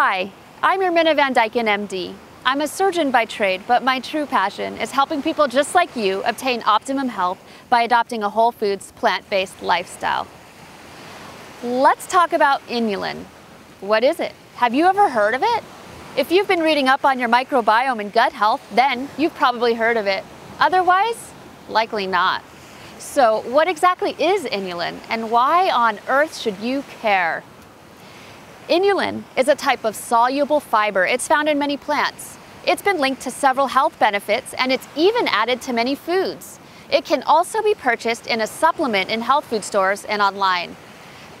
Hi, I'm Ermina Van Dyken, MD. I'm a surgeon by trade, but my true passion is helping people just like you obtain optimum health by adopting a whole foods, plant based lifestyle. Let's talk about inulin. What is it? Have you ever heard of it? If you've been reading up on your microbiome and gut health, then you've probably heard of it. Otherwise, likely not. So, what exactly is inulin and why on earth should you care? Inulin is a type of soluble fiber. It's found in many plants. It's been linked to several health benefits and it's even added to many foods. It can also be purchased in a supplement in health food stores and online.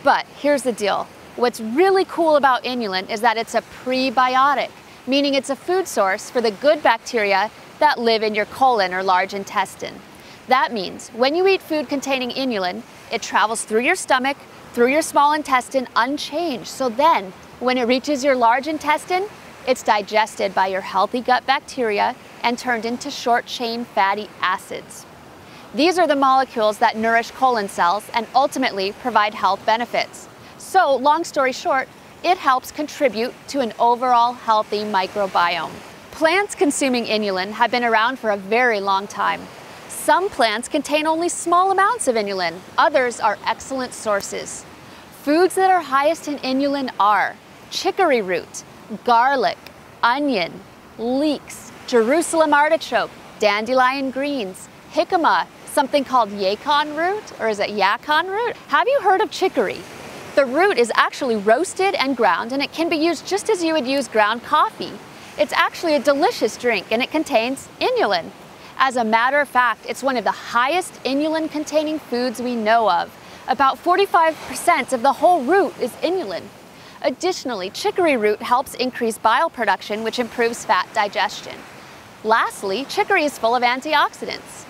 But here's the deal. What's really cool about inulin is that it's a prebiotic, meaning it's a food source for the good bacteria that live in your colon or large intestine. That means when you eat food containing inulin, it travels through your stomach, through your small intestine unchanged. So then, when it reaches your large intestine, it's digested by your healthy gut bacteria and turned into short chain fatty acids. These are the molecules that nourish colon cells and ultimately provide health benefits. So, long story short, it helps contribute to an overall healthy microbiome. Plants consuming inulin have been around for a very long time. Some plants contain only small amounts of inulin, others are excellent sources. Foods that are highest in inulin are chicory root, garlic, onion, leeks, Jerusalem artichoke, dandelion greens, jicama, something called yacon root, or is it yacon root? Have you heard of chicory? The root is actually roasted and ground, and it can be used just as you would use ground coffee. It's actually a delicious drink, and it contains inulin. As a matter of fact, it's one of the highest inulin containing foods we know of. About 45% of the whole root is inulin. Additionally, chicory root helps increase bile production, which improves fat digestion. Lastly, chicory is full of antioxidants.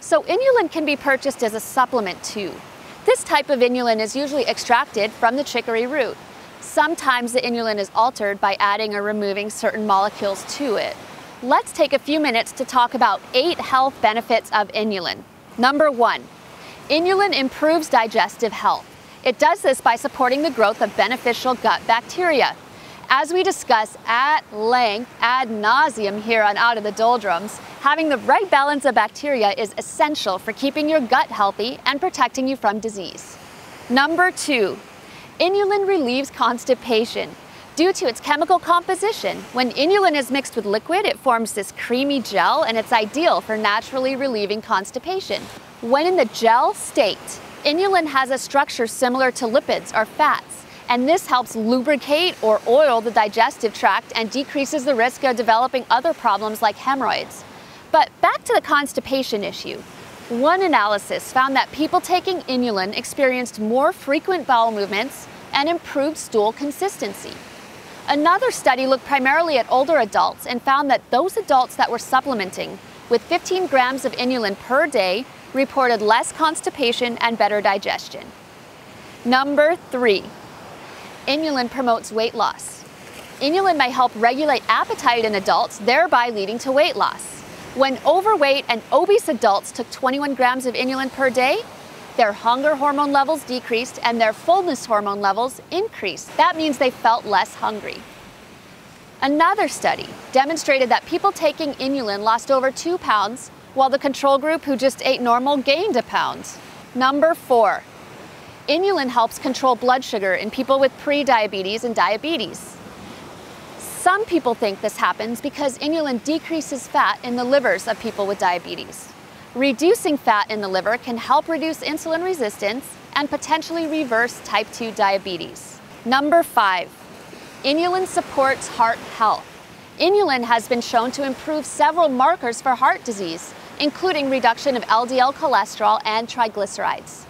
So inulin can be purchased as a supplement too. This type of inulin is usually extracted from the chicory root. Sometimes the inulin is altered by adding or removing certain molecules to it. Let's take a few minutes to talk about eight health benefits of inulin. Number one, Inulin improves digestive health. It does this by supporting the growth of beneficial gut bacteria. As we discuss at length ad nauseum here on Out of the Doldrums, having the right balance of bacteria is essential for keeping your gut healthy and protecting you from disease. Number two, inulin relieves constipation. Due to its chemical composition, when inulin is mixed with liquid, it forms this creamy gel and it's ideal for naturally relieving constipation. When in the gel state, inulin has a structure similar to lipids or fats, and this helps lubricate or oil the digestive tract and decreases the risk of developing other problems like hemorrhoids. But back to the constipation issue. One analysis found that people taking inulin experienced more frequent bowel movements and improved stool consistency. Another study looked primarily at older adults and found that those adults that were supplementing with 15 grams of inulin per day reported less constipation and better digestion. Number three, inulin promotes weight loss. Inulin may help regulate appetite in adults, thereby leading to weight loss. When overweight and obese adults took 21 grams of inulin per day, their hunger hormone levels decreased and their fullness hormone levels increased. That means they felt less hungry. Another study demonstrated that people taking inulin lost over two pounds while the control group who just ate normal gained a pound. Number four, inulin helps control blood sugar in people with prediabetes and diabetes. Some people think this happens because inulin decreases fat in the livers of people with diabetes. Reducing fat in the liver can help reduce insulin resistance and potentially reverse type 2 diabetes. Number five, inulin supports heart health. Inulin has been shown to improve several markers for heart disease, including reduction of LDL cholesterol and triglycerides.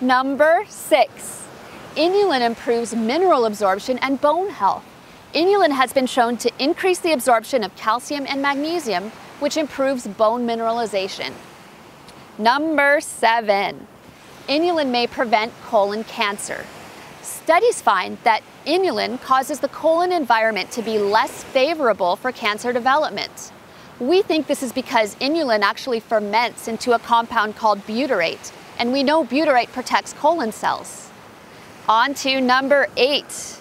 Number six, inulin improves mineral absorption and bone health. Inulin has been shown to increase the absorption of calcium and magnesium, which improves bone mineralization. Number seven, inulin may prevent colon cancer. Studies find that inulin causes the colon environment to be less favorable for cancer development. We think this is because inulin actually ferments into a compound called butyrate, and we know butyrate protects colon cells. On to number eight.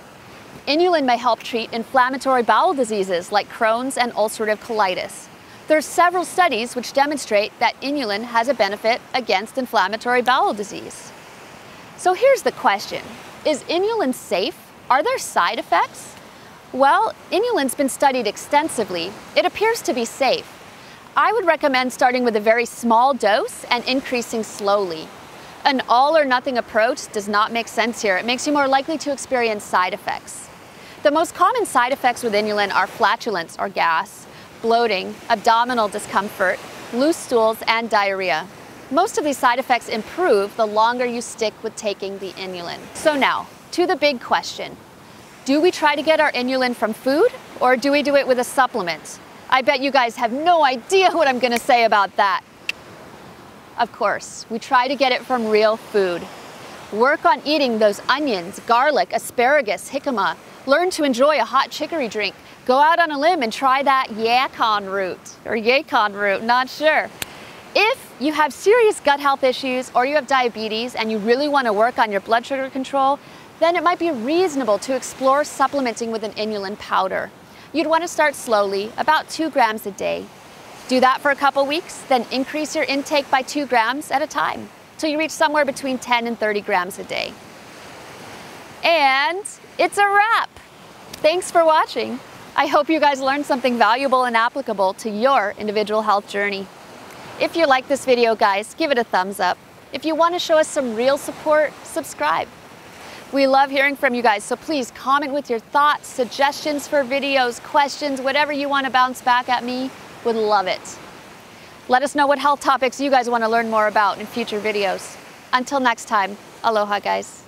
Inulin may help treat inflammatory bowel diseases like Crohn's and ulcerative colitis. There are several studies which demonstrate that inulin has a benefit against inflammatory bowel disease. So here's the question. Is inulin safe? Are there side effects? Well, inulin's been studied extensively. It appears to be safe. I would recommend starting with a very small dose and increasing slowly. An all or nothing approach does not make sense here. It makes you more likely to experience side effects. The most common side effects with inulin are flatulence or gas, bloating, abdominal discomfort, loose stools, and diarrhea. Most of these side effects improve the longer you stick with taking the inulin. So now, to the big question. Do we try to get our inulin from food or do we do it with a supplement? I bet you guys have no idea what I'm gonna say about that. Of course, we try to get it from real food. Work on eating those onions, garlic, asparagus, jicama. Learn to enjoy a hot chicory drink. Go out on a limb and try that yacon root or yacon root, not sure. If you have serious gut health issues or you have diabetes and you really want to work on your blood sugar control, then it might be reasonable to explore supplementing with an inulin powder. You'd want to start slowly, about two grams a day. Do that for a couple weeks, then increase your intake by two grams at a time till you reach somewhere between 10 and 30 grams a day. And it's a wrap. Thanks for watching. I hope you guys learned something valuable and applicable to your individual health journey. If you like this video, guys, give it a thumbs up. If you want to show us some real support, subscribe. We love hearing from you guys, so please comment with your thoughts, suggestions for videos, questions, whatever you want to bounce back at me. Would love it. Let us know what health topics you guys want to learn more about in future videos. Until next time, aloha guys.